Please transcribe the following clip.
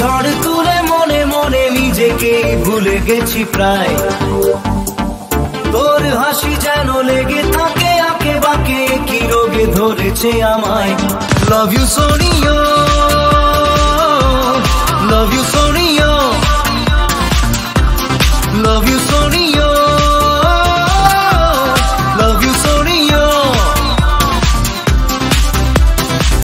ঝড় তুলে মনে মনে নিজেকে ভুলে গেছি প্রায়। তোর হাসি যেন লেগে থাকে আঁকে বাঁকে, কি রোগে ধরেছে আমায়। লাভ ইউ সোনিও লাভ ইউ সোনিও লাভ ইউ